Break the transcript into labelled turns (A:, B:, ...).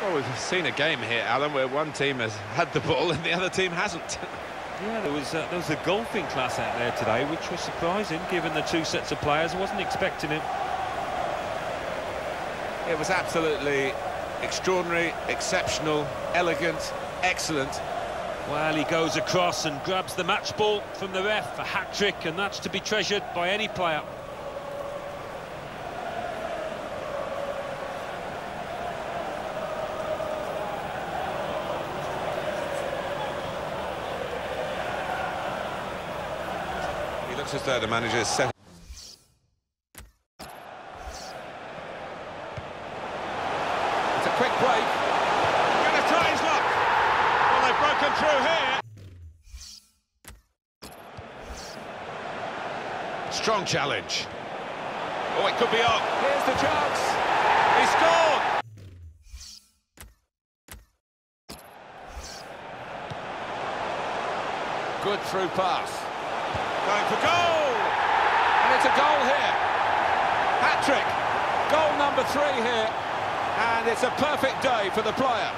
A: Well, we've seen a game here, Alan, where one team has had the ball and the other team hasn't.
B: Yeah, there was uh, there was a golfing class out there today, which was surprising given the two sets of players. I wasn't expecting it.
A: It was absolutely extraordinary, exceptional, elegant, excellent.
B: Well, he goes across and grabs the match ball from the ref, a hat-trick, and that's to be treasured by any player.
A: Looks as though the manager is set. It's a quick break. Going to try his luck. Well, they've broken through here. Strong challenge. Oh, it could be on. Here's the chance. He scored. Good through pass. Going for goal! And it's a goal here. Hat-trick. Goal number three here. And it's a perfect day for the player.